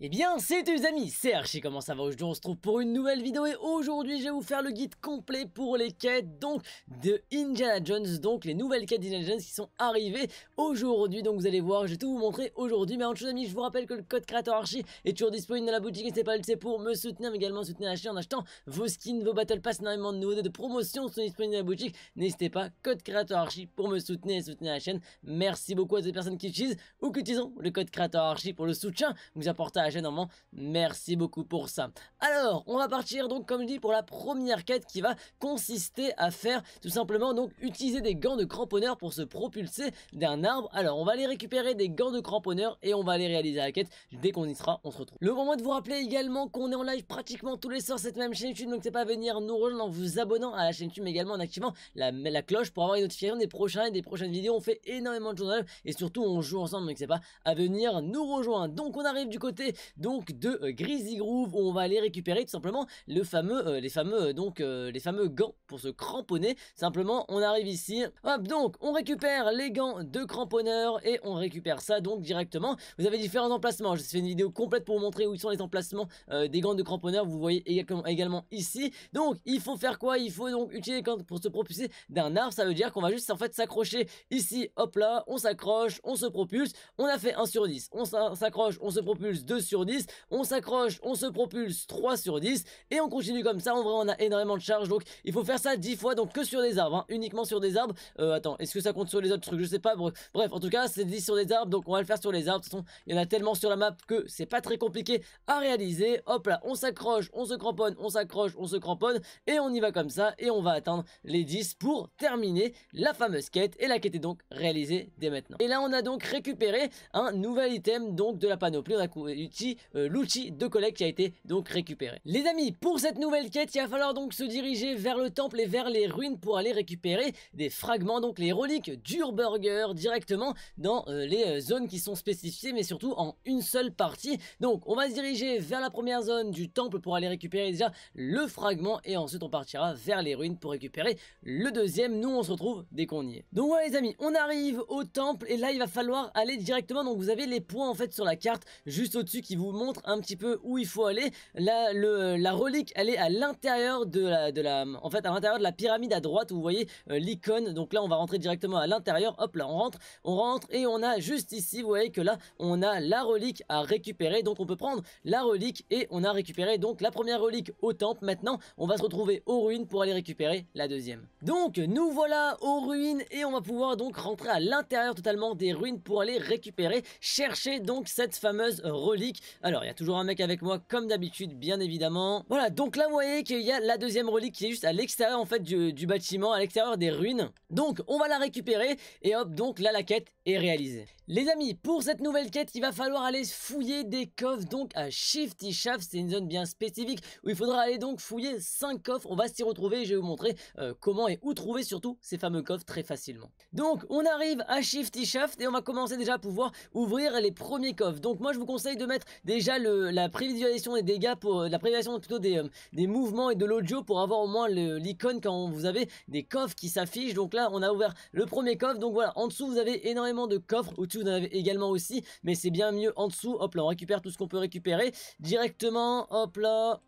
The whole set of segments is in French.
Eh bien, c'est les amis, c'est Archie, comment ça va aujourd'hui? On se trouve pour une nouvelle vidéo et aujourd'hui je vais vous faire le guide complet pour les quêtes donc de Indiana Jones, donc les nouvelles quêtes d'Indiana Jones qui sont arrivées aujourd'hui, donc vous allez voir, je vais tout vous montrer aujourd'hui, mais en chose amis, je vous rappelle que le code créateur Archie est toujours disponible dans la boutique, n'hésitez pas à le pour me soutenir, mais également soutenir la chaîne en achetant vos skins, vos battle pass, énormément de nouveautés de promotion sont disponibles dans la boutique, n'hésitez pas, code créateur Archie pour me soutenir et soutenir la chaîne, merci beaucoup à ces personnes qui utilisent ou qui utilisent le code créateur Archie pour le soutien, vous apportez Généralement, Merci beaucoup pour ça. Alors, on va partir donc comme je dis pour la première quête qui va consister à faire tout simplement donc utiliser des gants de cramponneur pour se propulser d'un arbre. Alors, on va aller récupérer des gants de cramponneur et on va aller réaliser la quête. Dès qu'on y sera, on se retrouve. Le moment de vous rappeler également qu'on est en live pratiquement tous les soirs cette même chaîne YouTube, donc c'est pas venir nous rejoindre en vous abonnant à la chaîne YouTube, mais également en activant la, la cloche pour avoir une notification des prochains et des prochaines vidéos. On fait énormément de choses et surtout on joue ensemble, donc c'est pas à venir nous rejoindre. Donc on arrive du côté donc de euh, Greasy Groove où on va aller récupérer tout simplement le fameux, euh, les fameux euh, donc les fameux gants pour se cramponner. Simplement, on arrive ici. Hop, donc on récupère les gants de cramponneur et on récupère ça donc directement. Vous avez différents emplacements. Je fait une vidéo complète pour montrer où sont les emplacements des gants de cramponneur. Vous voyez également ici. Donc il faut faire quoi? Il faut donc utiliser les gants pour se propulser d'un arbre. Ça veut dire qu'on va juste en fait s'accrocher ici. Hop là, on s'accroche, on se propulse. On a fait 1 sur 10. On s'accroche, on se propulse 2 sur 10 on s'accroche, on se propulse 3 sur 10 et on continue comme ça, en vrai on a énormément de charge donc il faut faire ça 10 fois donc que sur des arbres, hein. uniquement sur des arbres, euh, attends est-ce que ça compte sur les autres trucs, je sais pas, bref en tout cas c'est 10 sur des arbres donc on va le faire sur les arbres, de il y en a tellement sur la map que c'est pas très compliqué à réaliser, hop là on s'accroche, on se cramponne, on s'accroche, on se cramponne et on y va comme ça et on va atteindre les 10 pour terminer la fameuse quête et la quête est donc réalisée dès maintenant. Et là on a donc récupéré un nouvel item donc de la panoplie, on a l'outil euh, l'outil de collecte qui a été donc récupéré. Les amis, pour cette nouvelle quête, il va falloir donc se diriger vers le temple et vers les ruines pour aller récupérer des fragments, donc les reliques d'Urburger directement dans euh, les euh, zones qui sont spécifiées, mais surtout en une seule partie. Donc on va se diriger vers la première zone du temple pour aller récupérer déjà le fragment et ensuite on partira vers les ruines pour récupérer le deuxième. Nous on se retrouve dès qu'on y est. Donc voilà les amis, on arrive au temple et là il va falloir aller directement, donc vous avez les points en fait sur la carte juste au-dessus qui vous montrent un petit peu où il faut aller. La, le, la relique, elle est à l'intérieur de la, de la, en fait, à l'intérieur de la pyramide à droite. Où vous voyez euh, l'icône. Donc là, on va rentrer directement à l'intérieur. Hop là, on rentre, on rentre et on a juste ici, vous voyez que là, on a la relique à récupérer. Donc on peut prendre la relique et on a récupéré donc la première relique au temple. Maintenant, on va se retrouver aux ruines pour aller récupérer la deuxième. Donc nous voilà aux ruines et on va pouvoir donc rentrer à l'intérieur totalement des ruines pour aller récupérer, chercher donc cette fameuse relique. Alors il y a toujours un mec avec moi comme d'habitude bien évidemment. Voilà donc là vous voyez qu'il y a la deuxième relique qui est juste à l'extérieur en fait du, bâtiment, à l'extérieur des ruines. Donc on va la récupérer et hop donc là la quête est réalisée. Les amis pour cette nouvelle quête il va falloir aller fouiller des coffres donc à Shifty Shaft. C'est une zone bien spécifique où il faudra aller donc fouiller 5 coffres. On va s'y retrouver et je vais vous montrer euh, comment et où trouver surtout ces fameux coffres très facilement. Donc on arrive à Shifty Shaft et on va commencer déjà à pouvoir ouvrir les premiers coffres. Donc moi je vous conseille de mettre déjà la prévisualisation des dégâts pour euh, la prévisualisation plutôt des, euh, des mouvements et de l'audio pour avoir au moins l'icône quand vous avez des coffres qui s'affichent. Donc là, on a ouvert le premier coffre. Donc voilà, en dessous, vous avez énormément de coffres. Au-dessus, vous en avez également aussi. Mais c'est bien mieux en dessous. Hop là, on récupère tout ce qu'on peut récupérer directement. Hop là.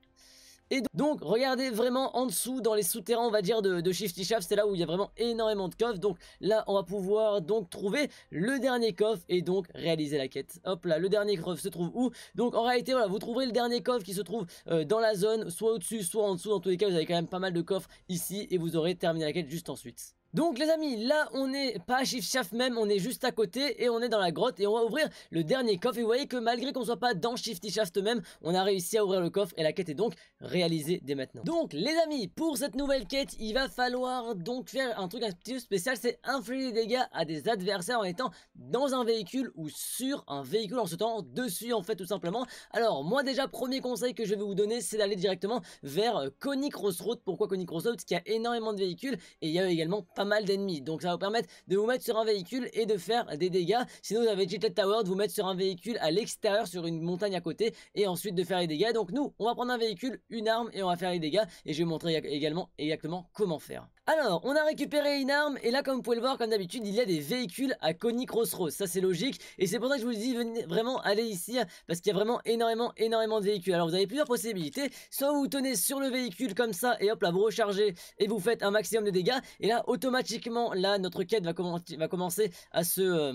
Et donc, regardez vraiment en dessous, dans les souterrains, on va dire, de, Shifty Shaft, c'est là où il y a vraiment énormément de coffres. Donc là, on va pouvoir donc trouver le dernier coffre et donc réaliser la quête. Hop là, le dernier coffre se trouve où? Donc en réalité, voilà, vous trouverez le dernier coffre qui se trouve euh, dans la zone, soit au-dessus, soit en dessous. Dans tous les cas, vous avez quand même pas mal de coffres ici et vous aurez terminé la quête juste ensuite. Donc les amis, là on est pas à Shaft même, on est juste à côté et on est dans la grotte et on va ouvrir le dernier coffre. Et vous voyez que malgré qu'on soit pas dans Shifty Shaft même, on a réussi à ouvrir le coffre et la quête est donc réalisée dès maintenant. Donc les amis, pour cette nouvelle quête, il va falloir donc faire un truc un petit peu spécial, c'est infliger des dégâts à des adversaires en étant dans un véhicule ou sur un véhicule en se tenant dessus en fait tout simplement. Alors moi déjà, premier conseil que je vais vous donner, c'est d'aller directement vers Coney Crossroad. Pourquoi Coney Crossroad Parce qu'il y a énormément de véhicules et il y a également pas mal d'ennemis. Donc ça va vous permettre de vous mettre sur un véhicule et de faire des dégâts. Sinon vous avez Jetted Tower, de vous mettre sur un véhicule à l'extérieur sur une montagne à côté et ensuite de faire les dégâts. Donc nous, on va prendre un véhicule, une arme et on va faire les dégâts et je vais vous montrer également exactement comment faire. Alors, on a récupéré une arme et là comme vous pouvez le voir comme d'habitude, il y a des véhicules à Coney Crossroads. Ça c'est logique et c'est pour ça que je vous dis vraiment aller ici parce qu'il y a vraiment énormément énormément de véhicules. Alors vous avez plusieurs possibilités, soit vous tenez sur le véhicule comme ça et hop là vous rechargez et vous faites un maximum de dégâts et là automatiquement là notre quête va, va commencer à se... Euh,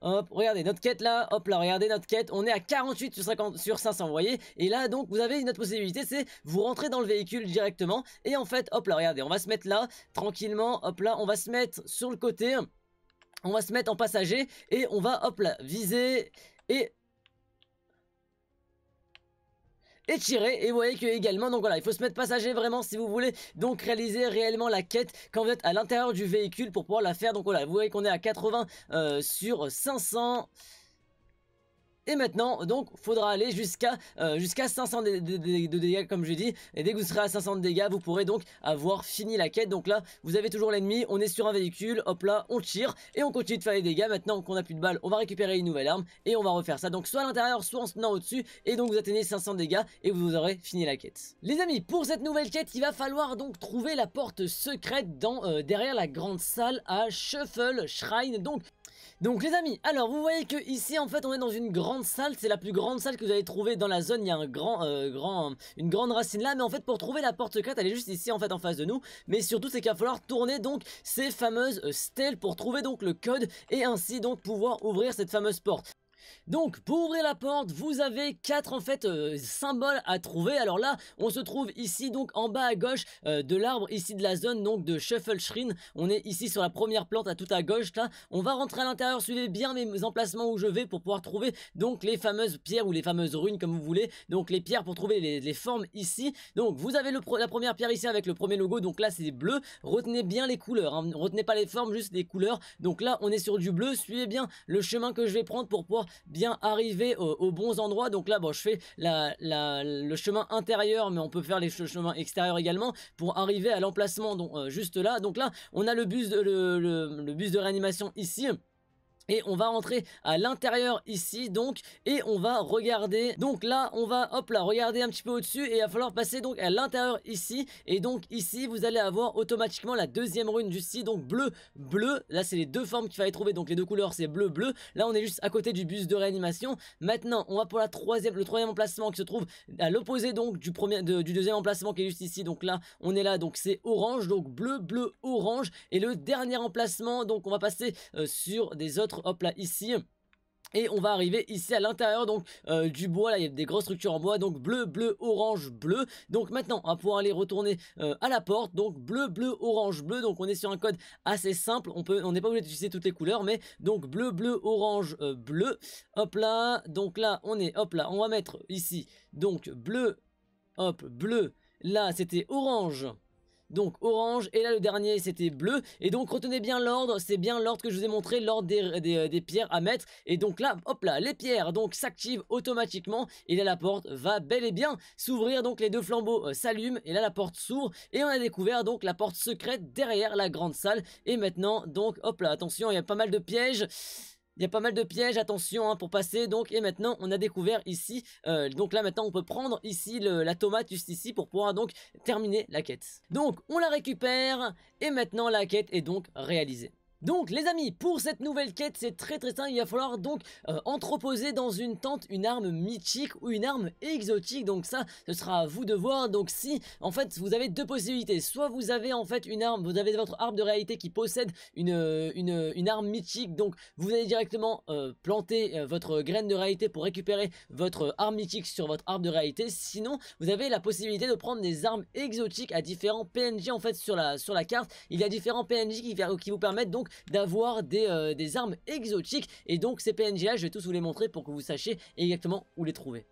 Hop, regardez notre quête là, hop là, regardez notre quête, on est à 48 sur, 50, sur 500, vous voyez. Et là donc vous avez une autre possibilité, c'est vous rentrez dans le véhicule directement Et en fait, hop là, regardez, on va se mettre là, tranquillement, hop là, on va se mettre sur le côté On va se mettre en passager et on va, hop là, viser et et tirer. Et vous voyez que également, donc voilà, il faut se mettre passager vraiment si vous voulez donc réaliser réellement la quête quand vous êtes à l'intérieur du véhicule pour pouvoir la faire. Donc voilà, vous voyez qu'on est à 80 euh, sur 500. Et maintenant, donc, faudra aller jusqu'à euh, jusqu'à 500 de, dégâts, comme je dis. Et dès que vous serez à 500 de dégâts, vous pourrez donc avoir fini la quête. Donc là, vous avez toujours l'ennemi, on est sur un véhicule, hop là, on tire et on continue de faire les dégâts. Maintenant qu'on a plus de balles, on va récupérer une nouvelle arme et on va refaire ça. Donc soit à l'intérieur, soit en se tenant au-dessus. Et donc vous atteignez 500 dégâts et vous aurez fini la quête. Les amis, pour cette nouvelle quête, il va falloir donc trouver la porte secrète euh, derrière la grande salle à Shuffle Shrine. Donc donc les amis, alors vous voyez que ici en fait on est dans une grande salle, c'est la plus grande salle que vous allez trouver dans la zone, il y a un grand, euh, grand, une grande racine là, mais en fait pour trouver la porte secrète elle est juste ici en fait en face de nous, mais surtout c'est qu'il va falloir tourner donc ces fameuses stèles pour trouver donc le code et ainsi donc pouvoir ouvrir cette fameuse porte. Donc pour ouvrir la porte vous avez quatre en fait euh, symboles à trouver. Alors là on se trouve ici donc en bas à gauche euh, de l'arbre ici de la zone donc de Shuffle Shrine on est ici sur la première plante à tout à gauche là. On va rentrer à l'intérieur suivez bien mes emplacements où je vais pour pouvoir trouver donc les fameuses pierres ou les fameuses runes comme vous voulez. Donc les pierres pour trouver les, formes ici. Donc vous avez la première pierre ici avec le premier logo. Donc là c'est bleu. Retenez bien les couleurs hein. retenez pas les formes juste les couleurs. Donc là on est sur du bleu. Suivez bien le chemin que je vais prendre pour pouvoir bien arriver aux, bons endroits. Donc là, bon, je fais la, le chemin intérieur, mais on peut faire les chemins extérieurs également pour arriver à l'emplacement euh, juste là. Donc là, on a le bus de, le bus de réanimation ici. Et on va rentrer à l'intérieur ici donc et on va regarder. Donc là on va hop là regarder un petit peu au dessus et il va falloir passer donc à l'intérieur ici. Et donc ici vous allez avoir automatiquement la deuxième rune du ci donc bleu bleu. Là c'est les deux formes qu'il fallait trouver donc les deux couleurs c'est bleu bleu. Là on est juste à côté du bus de réanimation. Maintenant on va pour la troisième le troisième emplacement qui se trouve à l'opposé donc du premier du deuxième emplacement qui est juste ici. Donc là on est là donc c'est orange donc bleu bleu orange. Et le dernier emplacement donc on va passer euh, sur des autres hop là ici et on va arriver ici à l'intérieur donc euh, du bois, là il y a des grosses structures en bois, donc bleu, bleu, orange, bleu. Donc maintenant on va pouvoir aller retourner euh, à la porte, donc bleu, bleu, orange, bleu. Donc on est sur un code assez simple, on peut, on n'est pas obligé d'utiliser toutes les couleurs, mais donc bleu, bleu, orange, euh, bleu. Hop là, donc là on est, hop là, on va mettre ici, donc bleu, hop, bleu. Là c'était orange, donc orange et là le dernier c'était bleu. Et donc retenez bien l'ordre c'est bien l'ordre que je vous ai montré l'ordre des, pierres à mettre. Et donc là hop là les pierres donc s'activent automatiquement. Et là la porte va bel et bien s'ouvrir. Donc les deux flambeaux euh, s'allument. Et là la porte s'ouvre. Et on a découvert donc la porte secrète derrière la grande salle. Et maintenant donc hop là attention il y a pas mal de pièges il y a pas mal de pièges, attention hein, pour passer. Donc et maintenant on a découvert ici. Euh, donc là maintenant on peut prendre ici la tomate juste ici pour pouvoir donc terminer la quête. Donc on la récupère et maintenant la quête est donc réalisée. Donc les amis, pour cette nouvelle quête, c'est très très simple, il va falloir donc euh, entreposer dans une tente une arme mythique ou une arme exotique, donc ça, ce sera à vous de voir, donc si, en fait, vous avez deux possibilités, soit vous avez en fait une arme, vous avez votre arme de réalité qui possède une, euh, une, arme mythique, donc vous allez directement euh, planter votre graine de réalité pour récupérer votre arme mythique sur votre arme de réalité, sinon, vous avez la possibilité de prendre des armes exotiques à différents PNJ en fait sur la, carte, il y a différents PNJ qui vous permettent donc d'avoir euh, des, armes exotiques. Et donc ces PNJ là, je vais tous vous les montrer pour que vous sachiez exactement où les trouver.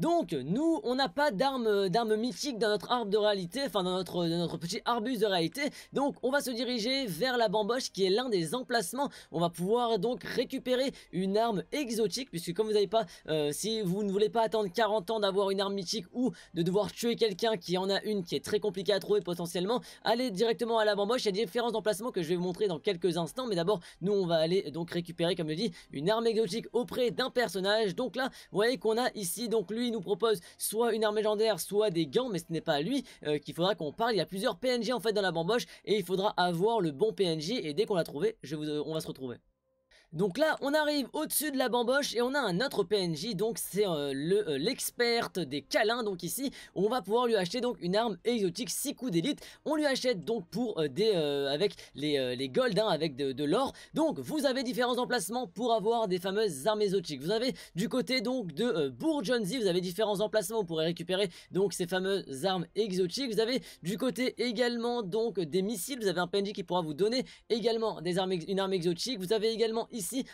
Donc nous on n'a pas d'armes d'armes mythiques dans notre arbre de réalité, enfin dans notre, dans notre petit arbuste de réalité, donc on va se diriger vers la bamboche qui est l'un des emplacements, on va pouvoir donc récupérer une arme exotique, puisque comme vous n'avez pas, euh, si vous ne voulez pas attendre 40 ans d'avoir une arme mythique ou de devoir tuer quelqu'un qui en a une qui est très compliquée à trouver potentiellement, allez directement à la bamboche, il y a différents emplacements que je vais vous montrer dans quelques instants, mais d'abord nous on va aller donc récupérer comme je dis une arme exotique auprès d'un personnage, donc là vous voyez qu'on a ici donc lui nous propose soit une arme légendaire, soit des gants, mais ce n'est pas à lui euh, qu'il faudra qu'on parle, il y a plusieurs PNJ en fait dans la bamboche et il faudra avoir le bon PNJ et dès qu'on l'a trouvé, je vous, on va se retrouver. Donc là, on arrive au-dessus de la bamboche et on a un autre PNJ, donc c'est euh, euh, l'experte des câlins, donc ici, on va pouvoir lui acheter donc une arme exotique 6 coups d'élite. On lui achète donc pour euh, des, avec les, les hein, avec de, l'or. Donc vous avez différents emplacements pour avoir des fameuses armes exotiques. Vous avez du côté donc de Bourgeonzy, vous avez différents emplacements pourrez récupérer donc ces fameuses armes exotiques. Vous avez du côté également donc des missiles, vous avez un PNJ qui pourra vous donner également des armes, une arme exotique. Vous avez également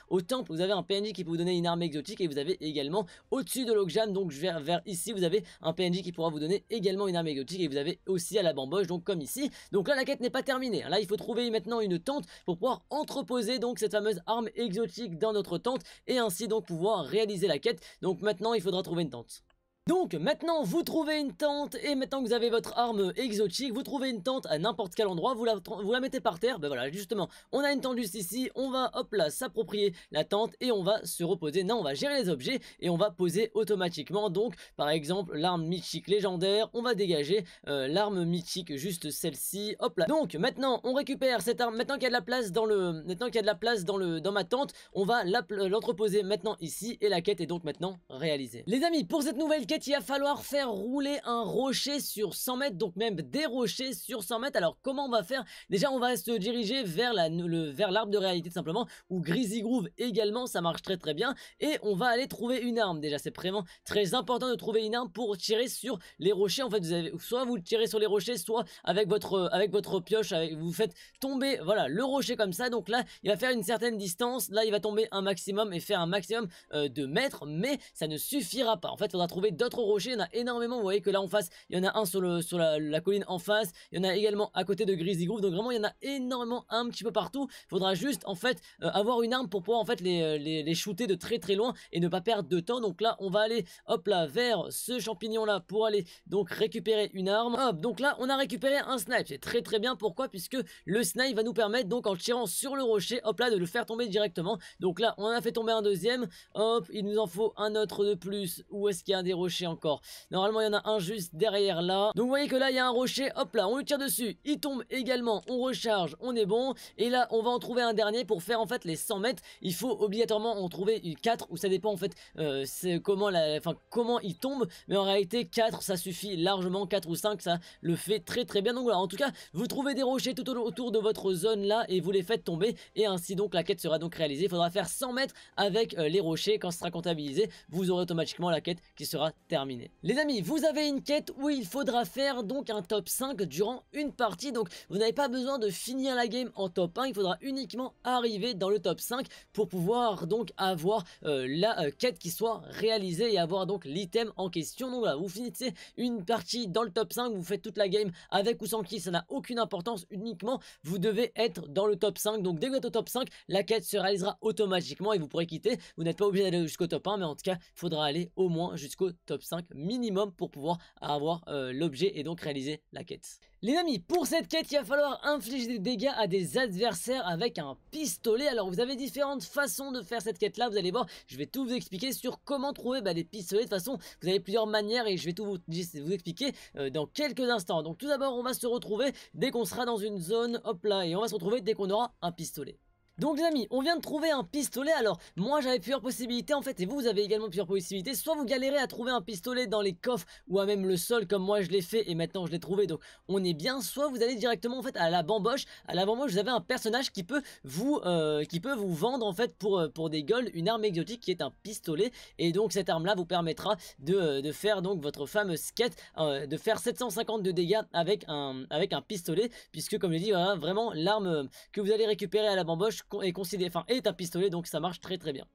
au temple vous avez un PNJ qui peut vous donner une arme exotique et vous avez également au-dessus de l'Ogjam donc vers, ici vous avez un PNJ qui pourra vous donner également une arme exotique et vous avez aussi à la bamboche donc comme ici. Donc là la quête n'est pas terminée là il faut trouver maintenant une tente pour pouvoir entreposer donc cette fameuse arme exotique dans notre tente et ainsi donc pouvoir réaliser la quête. Donc maintenant il faudra trouver une tente donc maintenant vous trouvez une tente et maintenant que vous avez votre arme exotique, vous trouvez une tente à n'importe quel endroit, vous la, mettez par terre, ben voilà justement on a une tente juste ici, on va hop là s'approprier la tente et on va se reposer, non on va gérer les objets et on va poser automatiquement donc par exemple l'arme mythique légendaire, on va dégager euh, l'arme mythique juste celle-ci, hop là. Donc maintenant on récupère cette arme, maintenant qu'il y a de la place dans le, maintenant qu'il a de la place dans le, dans ma tente, on va l'entreposer maintenant ici et la quête est donc maintenant réalisée. Les amis pour cette nouvelle quête il va falloir faire rouler un rocher sur 100 mètres, donc même des rochers sur 100 mètres. Alors comment on va faire? Déjà on va se diriger vers l'arbre de réalité simplement, ou Greasy Groove également, ça marche très très bien. Et on va aller trouver une arme, déjà c'est vraiment très important de trouver une arme pour tirer sur les rochers. En fait vous avez, soit vous tirez sur les rochers, soit avec votre, avec votre pioche, vous faites tomber voilà, le rocher comme ça. Donc là il va faire une certaine distance, là il va tomber un maximum et faire un maximum euh, de mètres, mais ça ne suffira pas. En fait il faudra trouver d'autres rochers, il y en a énormément, vous voyez que là en face, il y en a un sur, la, colline en face, il y en a également à côté de Grizzly Groove, donc vraiment il y en a énormément un petit peu partout, faudra juste en fait euh, avoir une arme pour pouvoir en fait euh, les, shooter de très très loin et ne pas perdre de temps, donc là on va aller hop là vers ce champignon là pour aller donc récupérer une arme, hop donc là on a récupéré un snipe, c'est très très bien, pourquoi? Puisque le snipe va nous permettre donc en tirant sur le rocher, hop là de le faire tomber directement, donc là on a fait tomber un deuxième, hop il nous en faut un autre de plus, où est-ce qu'il y a des rochers? Encore Normalement, il y en a un juste derrière là. Donc, vous voyez que là, il y a un rocher. Hop là, on lui tire dessus. Il tombe également. On recharge. On est bon. Et là, on va en trouver un dernier pour faire en fait les 100 mètres. Il faut obligatoirement en trouver 4 ou ça dépend en fait euh, c'est comment, la, enfin, comment il tombe. Mais en réalité, 4 ça suffit largement. 4 ou 5 ça le fait très très bien. Donc voilà, en tout cas, vous trouvez des rochers tout autour de votre zone là et vous les faites tomber. Et ainsi donc la quête sera donc réalisée. Il faudra faire 100 mètres avec euh, les rochers. Quand ce sera comptabilisé, vous aurez automatiquement la quête qui sera terminée. Les amis, vous avez une quête où il faudra faire donc un top 5 durant une partie. Donc vous n'avez pas besoin de finir la game en top 1. Il faudra uniquement arriver dans le top 5 pour pouvoir donc avoir euh, la euh, quête qui soit réalisée et avoir donc l'item en question. Donc voilà, vous finissez une partie dans le top 5, vous faites toute la game avec ou sans qui, ça n'a aucune importance. Uniquement, vous devez être dans le top 5. Donc dès que vous êtes au top 5, la quête se réalisera automatiquement et vous pourrez quitter. Vous n'êtes pas obligé d'aller jusqu'au top 1, mais en tout cas, il faudra aller au moins jusqu'au top 5 minimum pour pouvoir avoir euh, l'objet et donc réaliser la quête. Les amis, pour cette quête, il va falloir infliger des dégâts à des adversaires avec un pistolet. Alors vous avez différentes façons de faire cette quête là, vous allez voir, je vais tout vous expliquer sur comment trouver bah, des pistolets. De façon, vous avez plusieurs manières et je vais tout vous, vous expliquer euh, dans quelques instants. Donc tout d'abord, on va se retrouver dès qu'on sera dans une zone, hop là, et on va se retrouver dès qu'on aura un pistolet. Donc les amis, on vient de trouver un pistolet, alors moi j'avais plusieurs possibilités en fait et vous avez également plusieurs possibilités, soit vous galérez à trouver un pistolet dans les coffres ou à même le sol comme moi je l'ai fait et maintenant je l'ai trouvé. Donc on est bien, soit vous allez directement en fait à la bamboche, à la bamboche vous avez un personnage qui peut vous euh, vendre en fait pour, euh, des golds une arme exotique qui est un pistolet. Et donc cette arme là vous permettra de, euh, de faire donc votre fameuse quête, de faire 750 de dégâts avec un, avec un pistolet. Puisque comme je l'ai dit voilà, vraiment l'arme que vous allez récupérer à la bamboche est considéré, enfin est un pistolet donc ça marche très très bien.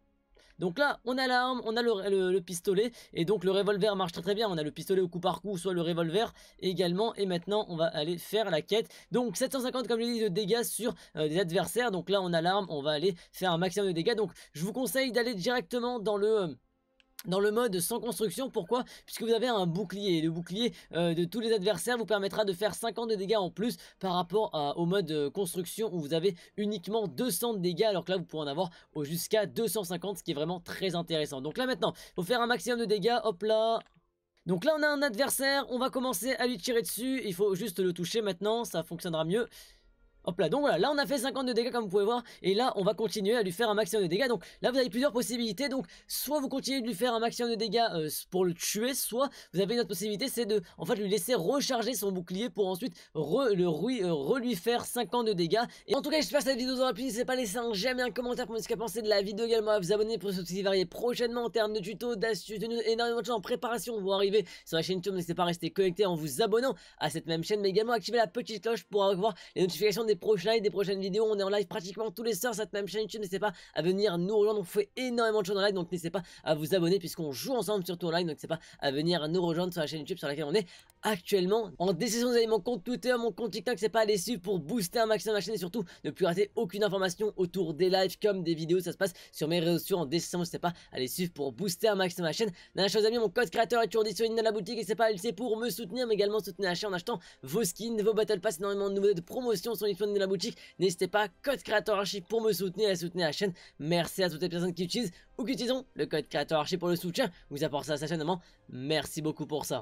Donc là, on a l'arme, on a le, pistolet, et donc le revolver marche très très bien. On a le pistolet au coup par coup, soit le revolver également. Et maintenant, on va aller faire la quête. Donc 750, comme je l'ai dit, de dégâts sur euh, des adversaires. Donc là, on a l'arme, on va aller faire un maximum de dégâts. Donc je vous conseille d'aller directement dans le... Euh, dans le mode sans construction, pourquoi? Puisque vous avez un bouclier, le bouclier euh, de tous les adversaires vous permettra de faire 50 de dégâts en plus par rapport au mode euh, construction où vous avez uniquement 200 de dégâts alors que là vous pouvez en avoir jusqu'à 250 ce qui est vraiment très intéressant. Donc là maintenant, faut faire un maximum de dégâts, hop là, donc là on a un adversaire, on va commencer à lui tirer dessus, il faut juste le toucher maintenant, ça fonctionnera mieux. Hop là, donc voilà, là on a fait 50 de dégâts comme vous pouvez voir Et là on va continuer à lui faire un maximum de dégâts. Donc là vous avez plusieurs possibilités. Donc soit vous continuez de lui faire un maximum de dégâts euh, pour le tuer Soit vous avez une autre possibilité C'est de en fait lui laisser recharger son bouclier Pour ensuite le, euh, re, lui faire 50 de dégâts. Et en tout cas j'espère que cette vidéo vous aura plu. N'hésitez pas à laisser un j'aime et un commentaire pour me dire ce que pensez de la vidéo également à vous abonner pour ce qui varier prochainement en termes de tutos, d'astuces, énormément de choses en préparation Vous arriver sur la chaîne YouTube. N'hésitez pas à rester connecté en vous abonnant à cette même chaîne Mais également activer la petite cloche pour avoir les notifications des prochains lives, des prochains vidéos. On est en live pratiquement tous les soirs cette même chaîne YouTube. N'hésitez pas à venir nous rejoindre. On fait énormément de choses en live. Donc n'hésitez pas à vous abonner puisqu'on joue ensemble surtout en live. Donc n'hésitez pas à venir nous rejoindre sur la chaîne YouTube sur laquelle on est actuellement. En description, vous avez mon compte Twitter, mon compte TikTok. C'est pas à les suivre pour booster un maximum la chaîne et surtout ne plus rater aucune information autour des lives comme des vidéos. Ça se passe sur mes réseaux sociaux en description. N'hésitez pas à les suivre pour booster un maximum la chaîne. Dernière chose, amis, mon code créateur est toujours disponible dans la boutique. Et c'est pas à pour me soutenir, mais également soutenir la chaîne en achetant vos skins, vos battle pass, énormément de nouvelles de promotions sont disponibles dans la boutique. N'hésitez pas, code créateur archi pour me soutenir et soutenir la chaîne. Merci à toutes les personnes qui utilisent ou qui utilisent le code créateur archi pour le soutien. Vous apportez ça à sa chaîne, Merci beaucoup pour ça.